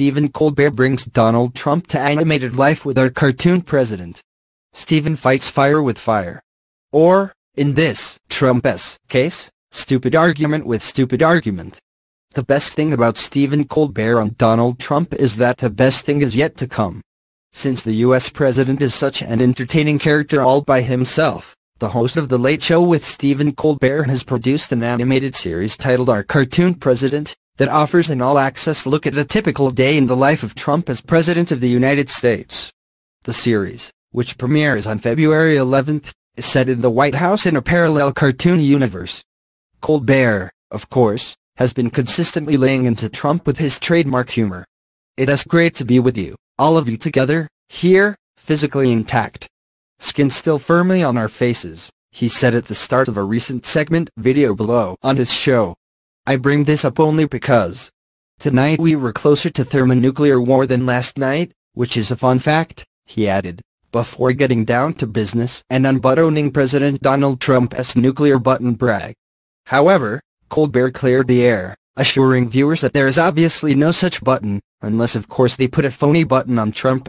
Stephen Colbert brings Donald Trump to animated life with our cartoon president. Stephen fights fire with fire. Or, in this Trump's case, stupid argument with stupid argument. The best thing about Stephen Colbert on Donald Trump is that the best thing is yet to come. Since the US president is such an entertaining character all by himself, the host of The Late Show with Stephen Colbert has produced an animated series titled Our Cartoon President, that offers an all-access look at a typical day in the life of Trump as President of the United States. The series, which premieres on February 11th, is set in the White House in a parallel cartoon universe. Colbert, of course, has been consistently laying into Trump with his trademark humor. It is great to be with you, all of you together, here, physically intact. Skin still firmly on our faces, he said at the start of a recent segment video below on his show. I bring this up only because tonight we were closer to thermonuclear war than last night, which is a fun fact, he added, before getting down to business and unbuttoning President Donald Trump's nuclear button brag. However, Colbert cleared the air, assuring viewers that there is obviously no such button, unless of course they put a phony button on Trump